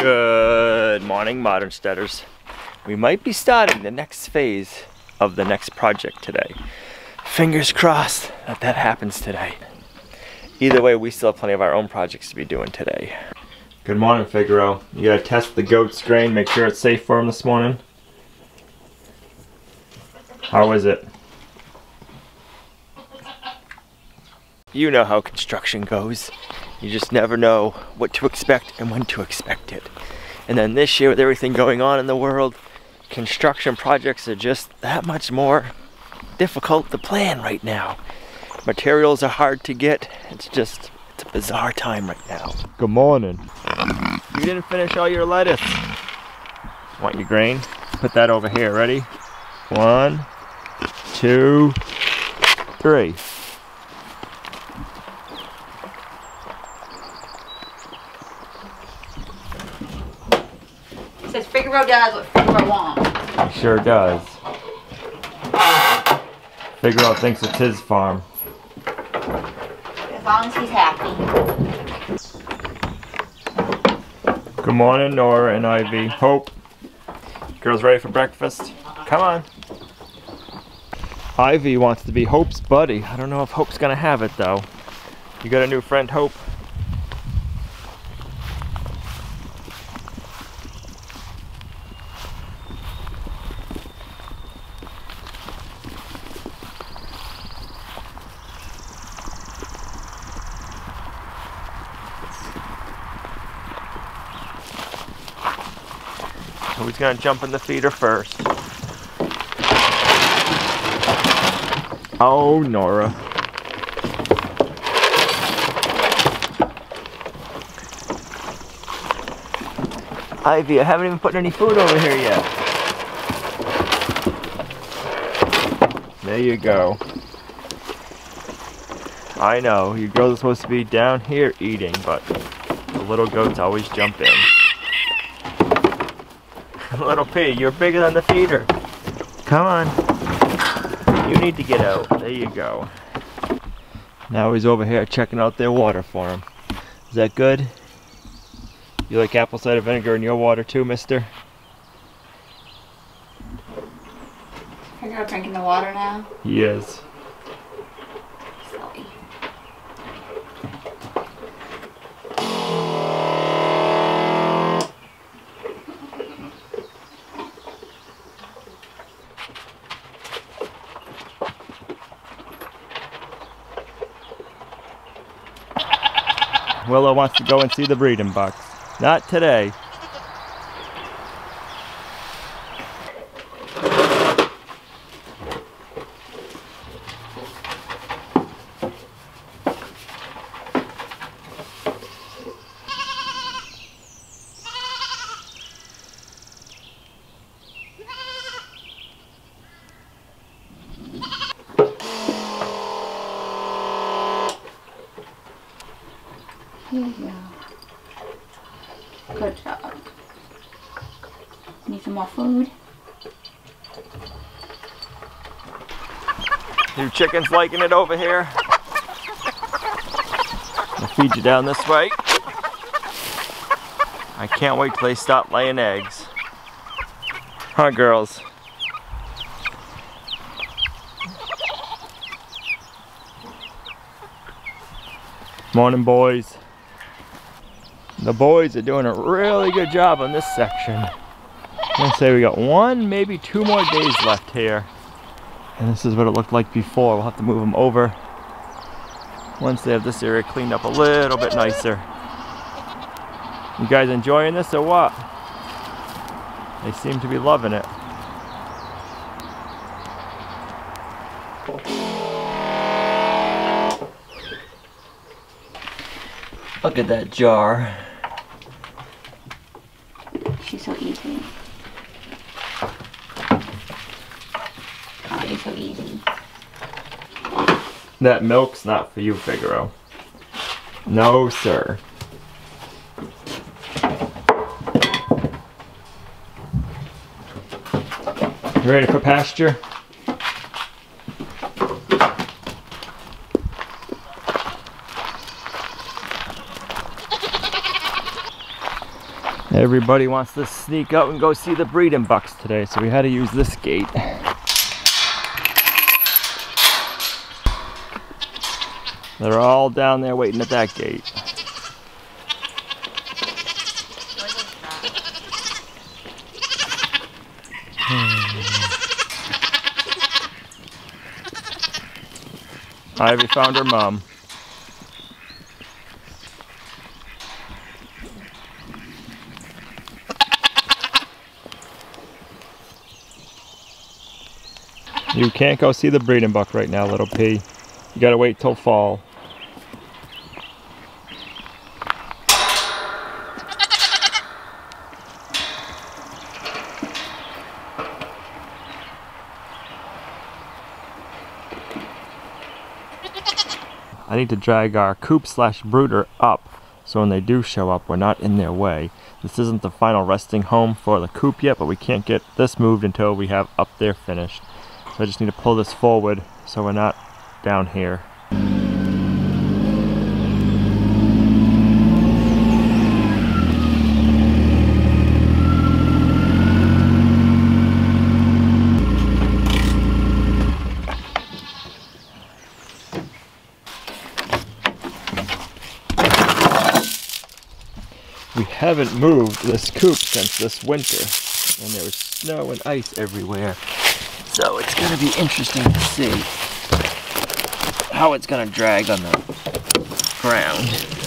Good morning, Modern Steaders. We might be starting the next phase of the next project today. Fingers crossed that that happens today. Either way, we still have plenty of our own projects to be doing today. Good morning, Figaro. You gotta test the goat's grain, make sure it's safe for him this morning. How is it? You know how construction goes. You just never know what to expect and when to expect it. And then this year with everything going on in the world, construction projects are just that much more difficult to plan right now. Materials are hard to get. It's just, it's a bizarre time right now. Good morning. You didn't finish all your lettuce. Want your grain? Put that over here. Ready? One, two, three. Says Figaro does what Figaro wants. Sure does. Figaro thinks it's his farm. As long as he's happy. Good morning, Nora and Ivy. Hope. Girls ready for breakfast? Come on. Ivy wants to be Hope's buddy. I don't know if Hope's gonna have it though. You got a new friend, Hope? Gonna jump in the feeder first? Oh, Nora. Ivy, I haven't even put any food over here yet. There you go. I know, you girls are supposed to be down here eating, but the little goats always jump in. Little P, you're bigger than the feeder. Come on. You need to get out. There you go. Now he's over here checking out their water for him. Is that good? You like apple cider vinegar in your water too, mister? Figaro drinking the water now. He Willow wants to go and see the breeding bucks. Not today. Here you go. Good job. Need some more food? You chickens liking it over here? I'll feed you down this way. I can't wait till they stop laying eggs. Huh, girls? Morning, boys. The boys are doing a really good job on this section. I'm gonna say we got one, maybe two more days left here. And this is what it looked like before. We'll have to move them over once they have this area cleaned up a little bit nicer. You guys enjoying this or what? They seem to be loving it. Look at that jar. She's so easy. So easy. That milk's not for you, Figaro. No, sir. You ready for pasture? Everybody wants to sneak out and go see the breeding bucks today, so we had to use this gate. They're all down there waiting at that gate. Ivy found her mom. You can't go see the breeding buck right now, little P. You gotta wait till fall. Need to drag our coop slash brooder up so when they do show up we're not in their way. This isn't the final resting home for the coop yet but we can't get this moved until we have up there finished. So I just need to pull this forward so we're not down here. We haven't moved this coop since this winter and there was snow and ice everywhere. So it's gonna be interesting to see how it's gonna drag on the ground.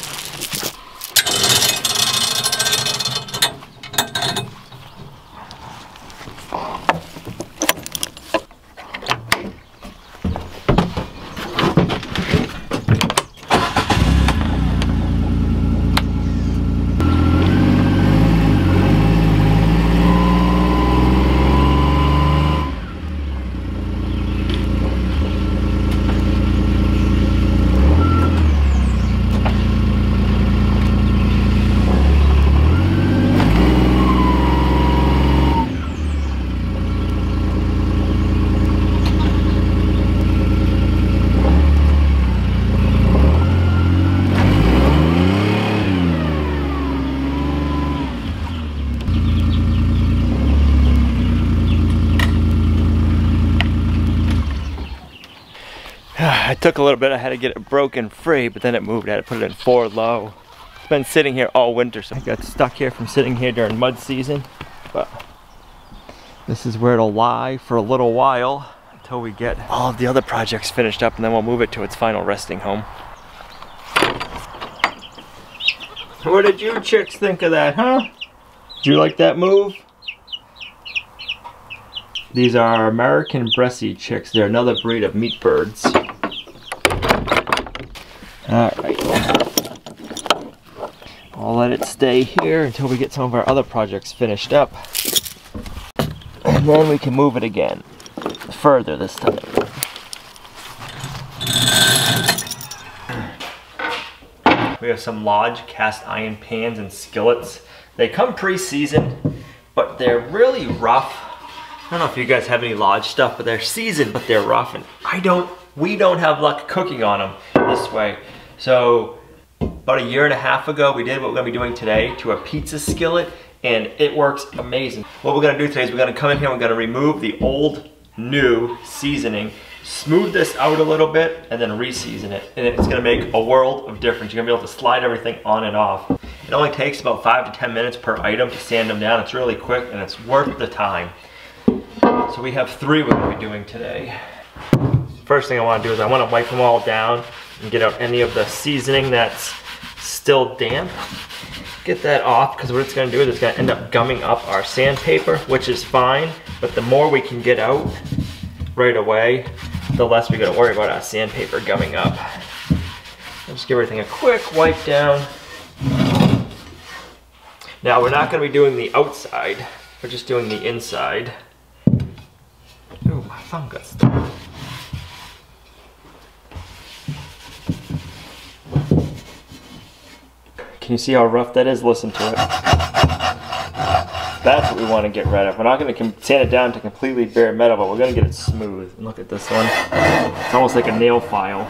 I took a little bit, I had to get it broken free, but then it moved. I had to put it in four low. It's been sitting here all winter, so I got stuck here from sitting here during mud season. But this is where it'll lie for a little while until we get all of the other projects finished up and then we'll move it to its final resting home. What did you chicks think of that, huh? Did you like that move? These are American Bressie chicks. They're another breed of meat birds. Alright. I'll let it stay here until we get some of our other projects finished up. And then we can move it again. Further this time. We have some Lodge cast iron pans and skillets. They come pre-seasoned, but they're really rough. I don't know if you guys have any Lodge stuff, but they're seasoned, but they're rough, and I don't, we don't have luck cooking on them this way. So about a year and a half ago, we did what we're gonna be doing today to a pizza skillet, and it works amazing. What we're gonna do today is we're gonna come in here, and we're gonna remove the old, new seasoning, smooth this out a little bit, and then re-season it. And it's gonna make a world of difference. You're gonna be able to slide everything on and off. It only takes about five to 10 minutes per item to sand them down. It's really quick and it's worth the time. So we have three we're gonna be doing today. First thing I wanna do is I wanna wipe them all down and get out any of the seasoning that's still damp. Get that off because what it's gonna do is it's gonna end up gumming up our sandpaper, which is fine, but the more we can get out right away, the less we gotta worry about our sandpaper gumming up. I'll just give everything a quick wipe down. Now we're not gonna be doing the outside, we're just doing the inside. Ooh, my thumb got stuck. Can you see how rough that is? Listen to it. That's what we want to get rid of. We're not going to sand it down to completely bare metal, but we're going to get it smooth. And look at this one. It's almost like a nail file.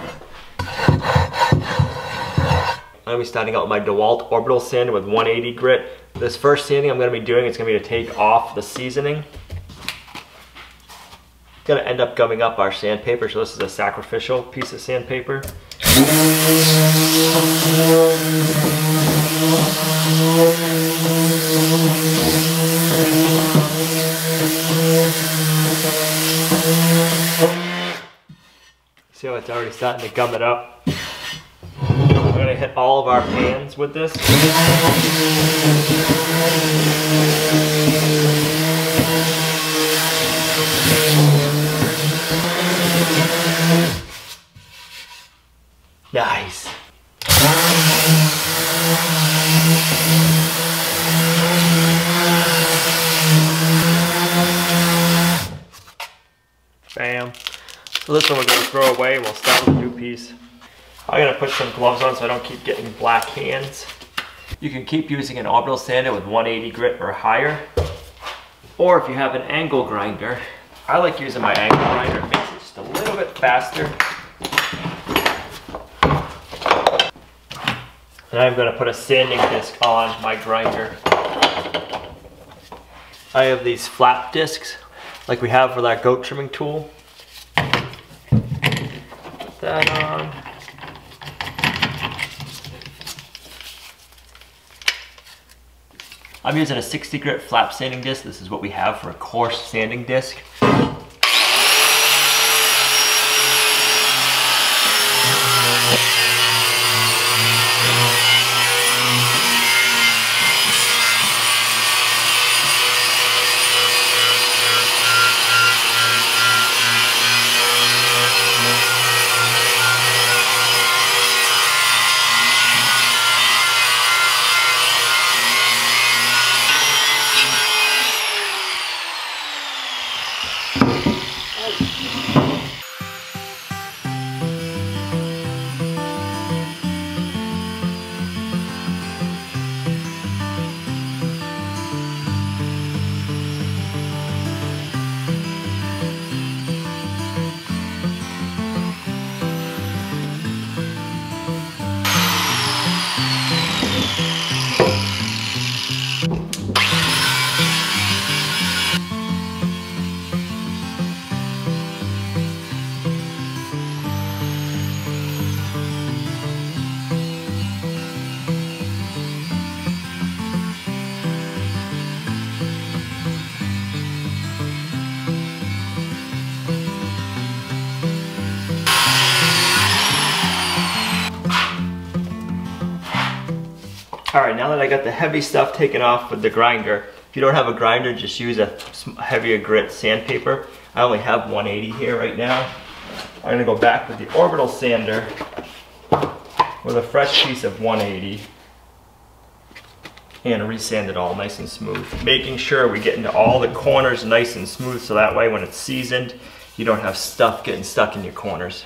I'm gonna be starting out with my DeWalt orbital sander with 180 grit. This first sanding I'm gonna be doing is gonna be to take off the seasoning. Gonna end up gumming up our sandpaper, so this is a sacrificial piece of sandpaper. It's already starting to gum it up? We're gonna hit all of our pans with this. Nice. Bam. So this one we're gonna away. We'll start with a new piece. I'm gonna put some gloves on so I don't keep getting black hands. You can keep using an orbital sander with 180 grit or higher. Or if you have an angle grinder, I like using my angle grinder. It makes it just a little bit faster. And I'm gonna put a sanding disc on my grinder. I have these flap discs like we have for that goat trimming tool. That on. I'm using a 60 grit flap sanding disc. This is what we have for a coarse sanding disc. All right, now that I got the heavy stuff taken off with the grinder, if you don't have a grinder, just use a heavier grit sandpaper. I only have 180 here right now. I'm gonna go back with the orbital sander with a fresh piece of 180 and resand it all nice and smooth. Making sure we get into all the corners nice and smooth so that way when it's seasoned, you don't have stuff getting stuck in your corners.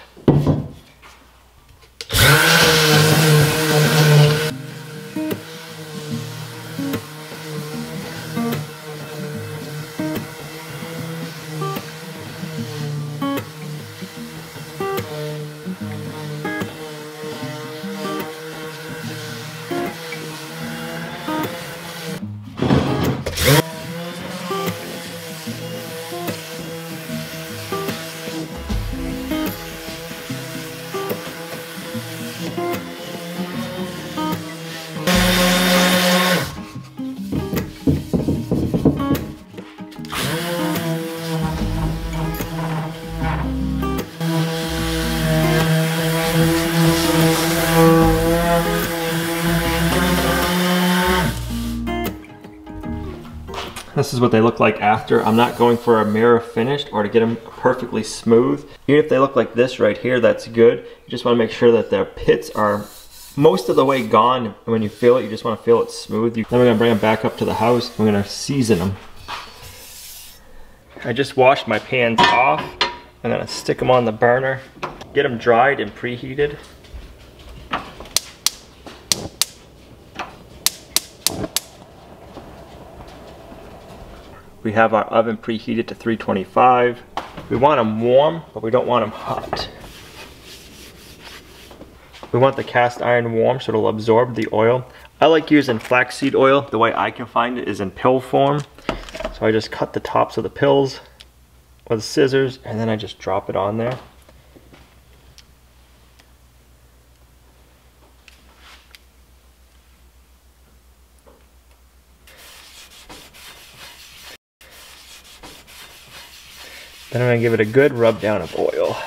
Is what they look like after. I'm not going for a mirror finished or to get them perfectly smooth. Even if they look like this right here, that's good. You just wanna make sure that their pits are most of the way gone. When you feel it, you just wanna feel it smooth. Then we're gonna bring them back up to the house. We're gonna season them. I just washed my pans off. I'm gonna stick them on the burner, get them dried and preheated. We have our oven preheated to 325. We want them warm, but we don't want them hot. We want the cast iron warm so it'll absorb the oil. I like using flaxseed oil. The way I can find it is in pill form. So I just cut the tops of the pills with scissors and then I just drop it on there. Then I'm gonna give it a good rub down of oil.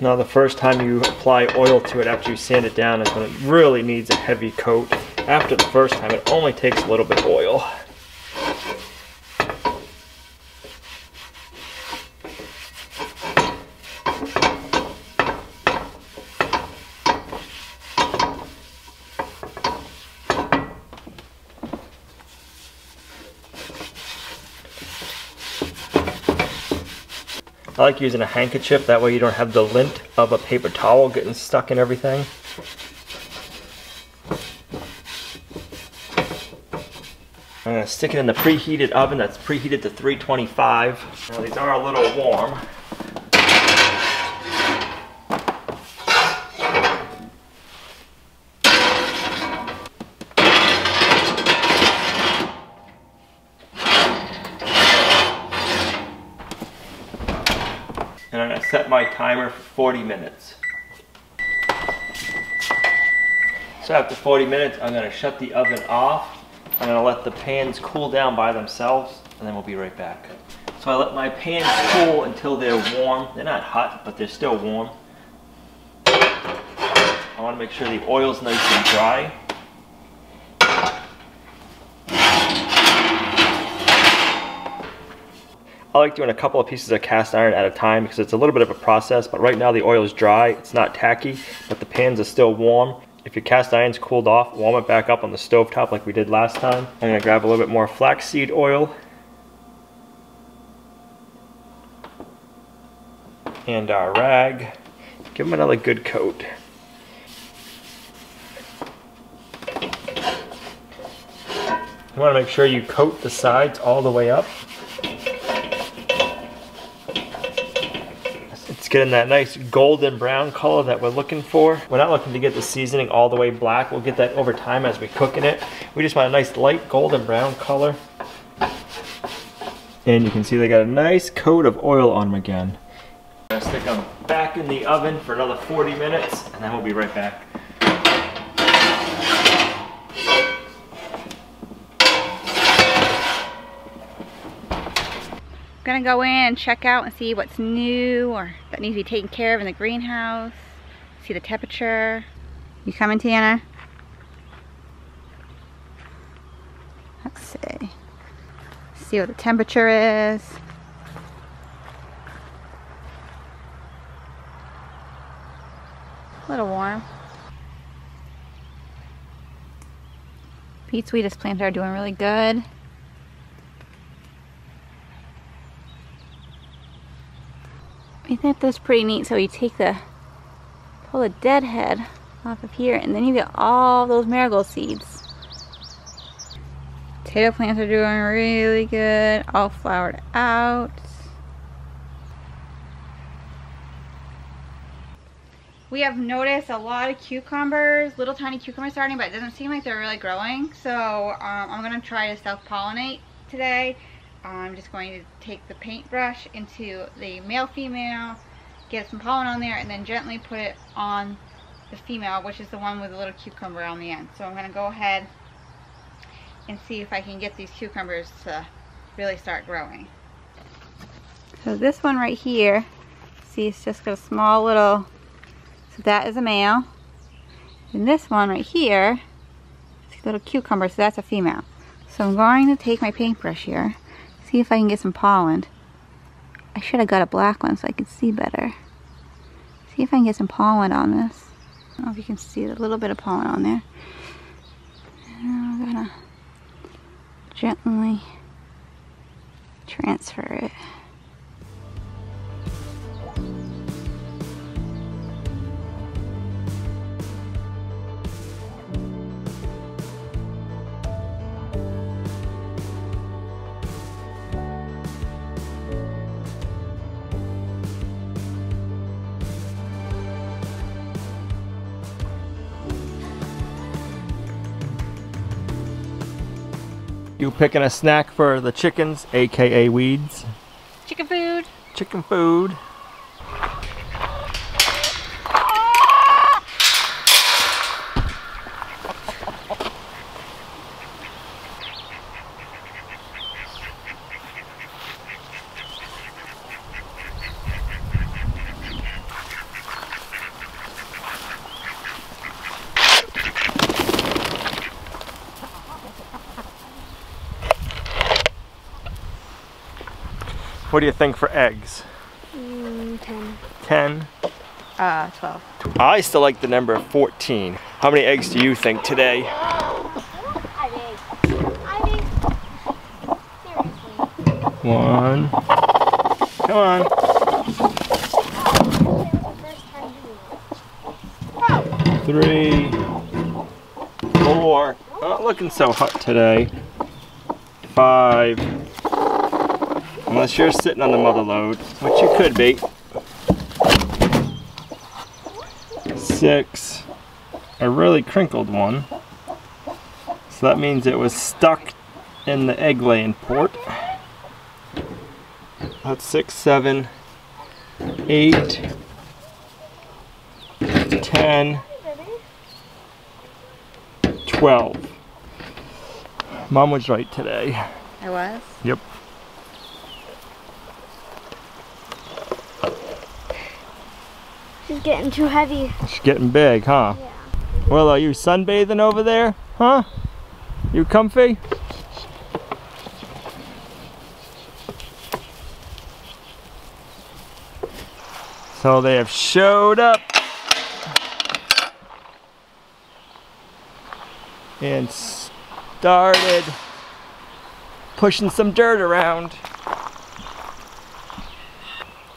Now the first time you apply oil to it after you sand it down is when it really needs a heavy coat. After the first time it only takes a little bit of oil. I like using a handkerchief, that way you don't have the lint of a paper towel getting stuck in everything. I'm gonna stick it in the preheated oven that's preheated to 325. Now these are a little warm. And I'm gonna set my timer for 40 minutes. So after 40 minutes, I'm gonna shut the oven off. I'm gonna let the pans cool down by themselves, and then we'll be right back. So I let my pans cool until they're warm. They're not hot, but they're still warm. I wanna make sure the oil's nice and dry. I like doing a couple of pieces of cast iron at a time because it's a little bit of a process, but right now the oil is dry, it's not tacky, but the pans are still warm. If your cast iron's cooled off, warm it back up on the stove top like we did last time. I'm gonna grab a little bit more flaxseed oil. And our rag. Give them another good coat. You wanna make sure you coat the sides all the way up. Getting that nice golden brown color that we're looking for. We're not looking to get the seasoning all the way black. We'll get that over time as we cook in it. We just want a nice light golden brown color. And you can see they got a nice coat of oil on them again. I'm gonna stick them back in the oven for another 40 minutes and then we'll be right back. Gonna go in and check out and see what's new or that needs to be taken care of in the greenhouse. See the temperature. You coming, Tiana? Let's see. See what the temperature is. A little warm. Pete's sweetest plants are doing really good. Think that's pretty neat. So you take the, pull the dead head off of here and then you get all those marigold seeds. Potato plants are doing really good, all flowered out. We have noticed a lot of cucumbers, little tiny cucumbers starting, but it doesn't seem like they're really growing. So um, I'm gonna try to self-pollinate today. I'm just going to take the paintbrush into the male female, get some pollen on there, and then gently put it on the female, which is the one with the little cucumber on the end. So I'm going to go ahead and see if I can get these cucumbers to really start growing. So this one right here, see it's just got a small little, so that is a male. And this one right here, little cucumber, so that's a female. So I'm going to take my paintbrush here see if I can get some pollen. I should have got a black one so I could see better. See if I can get some pollen on this. I don't know if you can see a little bit of pollen on there. And I'm gonna gently transfer it. You picking a snack for the chickens, aka weeds? Chicken food. Chicken food. Do you think for eggs? Mm, 10. 10? Uh, 12. I still like the number 14. How many eggs do you think today? I mean, I mean. One. Come on. Three. Four. Not looking so hot today. Five. Unless you're sitting on the mother load, which you could be. Six. A really crinkled one. So that means it was stuck in the egg laying port. That's six, seven, eight, ten, twelve. Mom was right today. I was? Yep. She's getting too heavy. It's getting big, huh? Yeah. Well, are you sunbathing over there? Huh? You comfy? So they have showed up and started pushing some dirt around.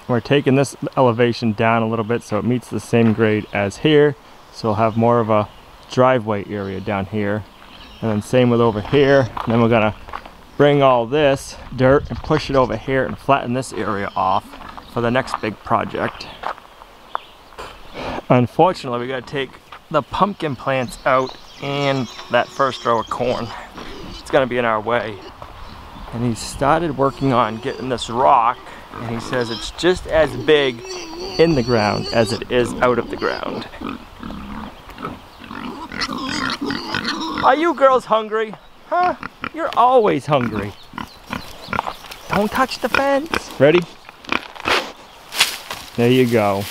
We're taking this elevation down a little bit so it meets the same grade as here. So we'll have more of a driveway area down here. And then same with over here. And then we're gonna bring all this dirt and push it over here and flatten this area off for the next big project. Unfortunately, we gotta take the pumpkin plants out and that first row of corn. It's gonna be in our way. And he started working on getting this rock and he says it's just as big in the ground as it is out of the ground. Are you girls hungry? Huh? You're always hungry. Don't touch the fence. Ready? There you go.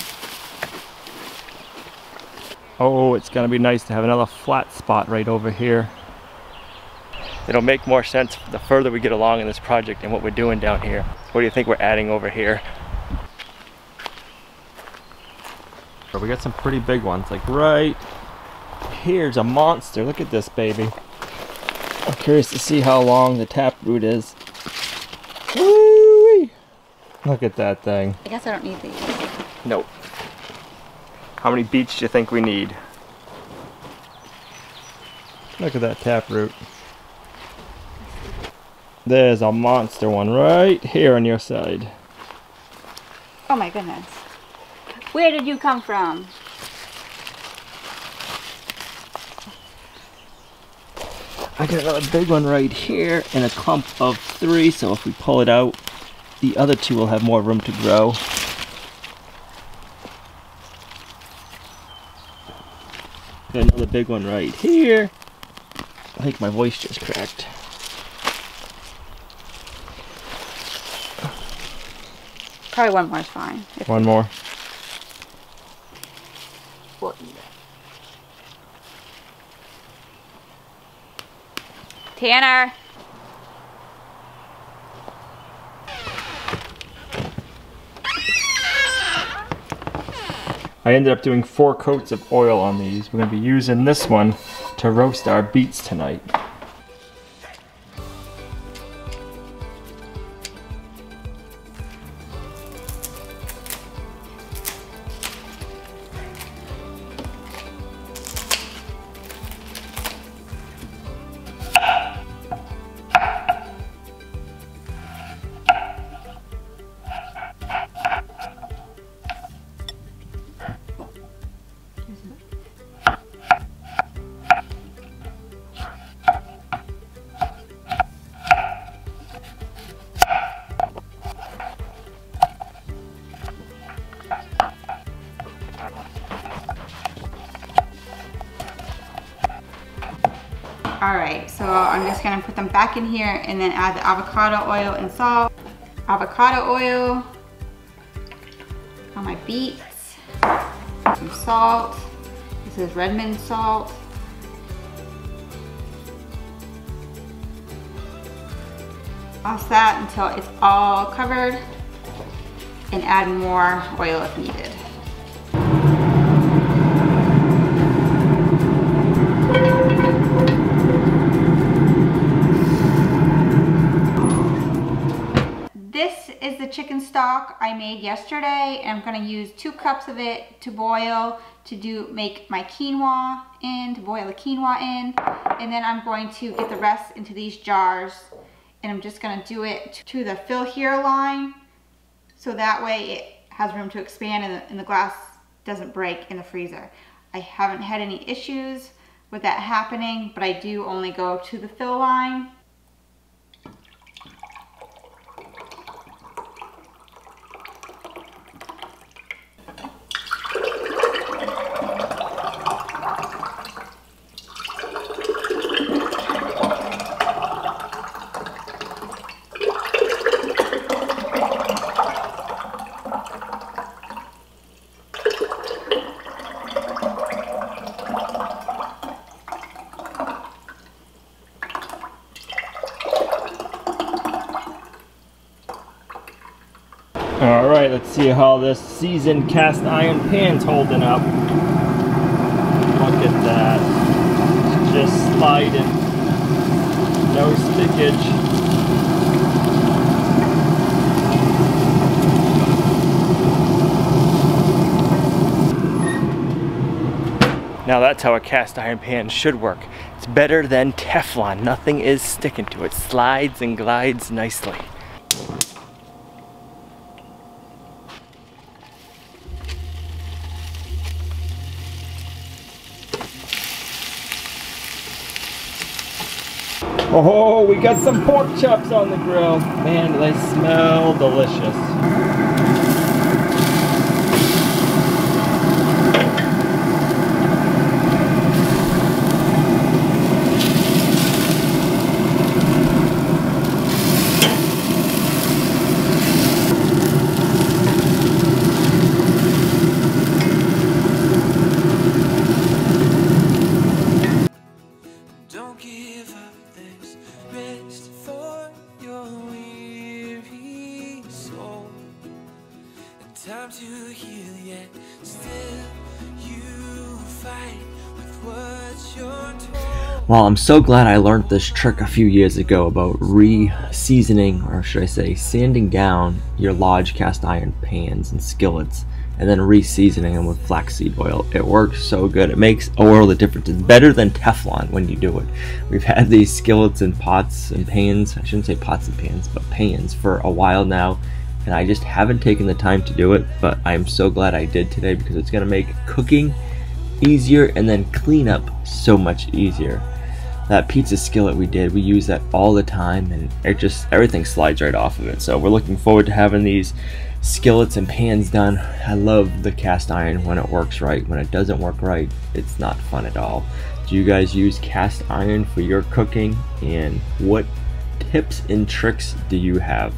Oh, it's gonna be nice to have another flat spot right over here. It'll make more sense the further we get along in this project and what we're doing down here. What do you think we're adding over here? We got some pretty big ones, like right here's a monster. Look at this baby. I'm curious to see how long the taproot is. Woo-wee. Look at that thing. I guess I don't need these. Nope. How many beets do you think we need? Look at that taproot. There's a monster one right here on your side. Oh my goodness. Where did you come from? I got another big one right here in a clump of three, so if we pull it out, the other two will have more room to grow. Got another big one right here. I think my voice just cracked. Probably one more is fine. If One more. we'll eat it. Tanner! I ended up doing four coats of oil on these. We're going to be using this one to roast our beets tonight. Just gonna put them back in here and then add the avocado oil and salt. Avocado oil on my beets, some salt. This is Redmond salt. Toss that until it's all covered and add more oil if needed. Stock I made yesterday and I'm gonna use two cups of it to boil to do make my quinoa in, to boil the quinoa in. And then I'm going to get the rest into these jars and I'm just gonna do it to the fill here line so that way it has room to expand and the, and the glass doesn't break in the freezer. I haven't had any issues with that happening, but I do only go to the fill line. All right, let's see how this seasoned cast iron pan's holding up. Look at that. Just sliding. No stickage. Now that's how a cast iron pan should work. It's better than Teflon. Nothing is sticking to it. Slides and glides nicely. Oh, we got some pork chops on the grill. Man, they smell delicious. Well, I'm so glad I learned this trick a few years ago about re-seasoning, or should I say, sanding down your Lodge cast iron pans and skillets, and then re-seasoning them with flaxseed oil. It works so good. It makes a world of difference. It's better than Teflon when you do it. We've had these skillets and pots and pans, I shouldn't say pots and pans, but pans for a while now, and I just haven't taken the time to do it, but I'm so glad I did today because it's going to make cooking easier and then cleanup so much easier that pizza skillet we did we use that all the time and it just everything slides right off of it. So we're looking forward to having these skillets and pans done. I love the cast iron when it works right. When it doesn't work right it's not fun at all. Do you guys use cast iron for your cooking? And what tips and tricks do you have?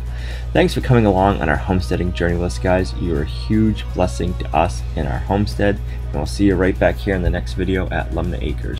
Thanks for coming along on our homesteading journey list guys. You're a huge blessing to us in our homestead. And we'll see you right back here in the next video at Lumnah Acres